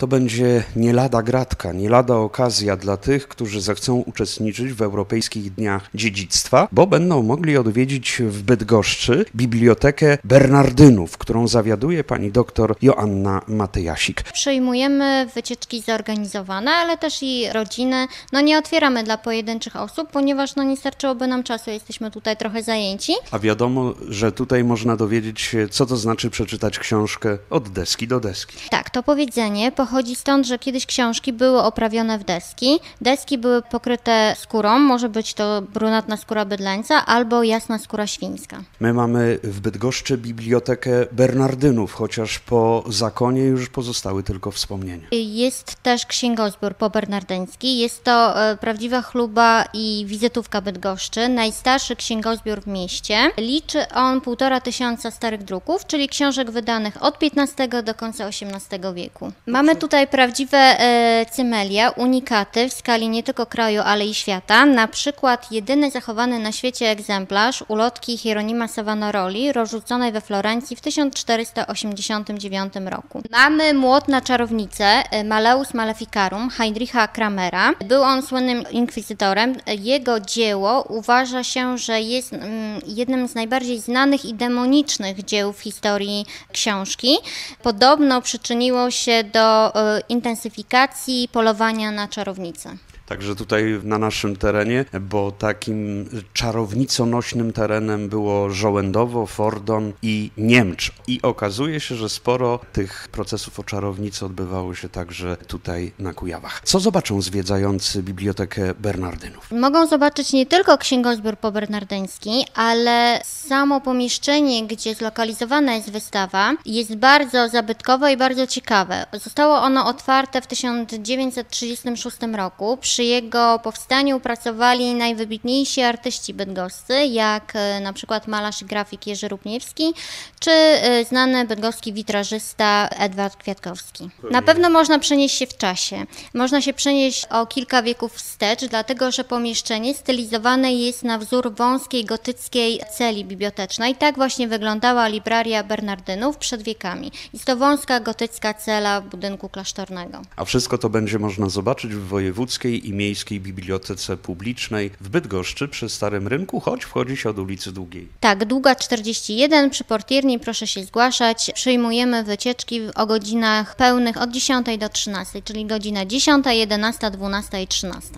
To będzie nie lada gratka, nie lada okazja dla tych, którzy zechcą uczestniczyć w Europejskich Dniach Dziedzictwa, bo będą mogli odwiedzić w Bydgoszczy Bibliotekę Bernardynów, którą zawiaduje pani doktor Joanna Matejasik. Przyjmujemy wycieczki zorganizowane, ale też i rodziny. No nie otwieramy dla pojedynczych osób, ponieważ no nie starczyłoby nam czasu, jesteśmy tutaj trochę zajęci. A wiadomo, że tutaj można dowiedzieć się, co to znaczy przeczytać książkę od deski do deski. Tak, to powiedzenie pochodzi stąd, że kiedyś książki były oprawione w deski. Deski były pokryte skórą, może być to brunatna skóra bydlęca albo jasna skóra świńska. My mamy w Bydgoszczy Bibliotekę Bernardynów, chociaż po zakonie już pozostały tylko wspomnienia. Jest też księgozbiór pobernardyński. Jest to e, prawdziwa chluba i wizytówka Bydgoszczy, najstarszy księgozbiór w mieście. Liczy on półtora tysiąca starych druków, czyli książek wydanych od XV do końca XVIII wieku. Mamy tutaj prawdziwe e, cymelia, unikaty w skali nie tylko kraju, ale i świata. Na przykład jedyny zachowany na świecie egzemplarz ulotki Hieronima Savonaroli rozrzuconej we Florencji w 1489 roku. Mamy młot na czarownicę e, Maleus Maleficarum Heinricha Kramera. Był on słynnym inkwizytorem. Jego dzieło uważa się, że jest mm, jednym z najbardziej znanych i demonicznych dzieł w historii książki. Podobno przyczyniło się do intensyfikacji polowania na czarownicę. Także tutaj na naszym terenie, bo takim czarowniconośnym terenem było Żołędowo, Fordon i Niemcz. I okazuje się, że sporo tych procesów o czarownicy odbywało się także tutaj na Kujawach. Co zobaczą zwiedzający Bibliotekę Bernardynów? Mogą zobaczyć nie tylko księgozbiór pobernardyński, ale samo pomieszczenie, gdzie zlokalizowana jest wystawa, jest bardzo zabytkowe i bardzo ciekawe. Zostało ono otwarte w 1936 roku. Przy jego powstaniu pracowali najwybitniejsi artyści bydgoscy, jak e, na przykład malarz i grafik Jerzy Rupniewski, czy e, znany bydgoski witrażysta Edward Kwiatkowski. Na pewno można przenieść się w czasie. Można się przenieść o kilka wieków wstecz, dlatego że pomieszczenie stylizowane jest na wzór wąskiej gotyckiej celi bibliotecznej. Tak właśnie wyglądała libraria Bernardynów przed wiekami. Jest to wąska gotycka cela budynku klasztornego. A wszystko to będzie można zobaczyć w Wojewódzkiej i Miejskiej Bibliotece Publicznej w Bydgoszczy przy Starym Rynku, choć wchodzi się od ulicy Długiej. Tak, długa 41, przy portierni proszę się zgłaszać. Przyjmujemy wycieczki o godzinach pełnych od 10 do 13, czyli godzina 10, 11, 12 i 13.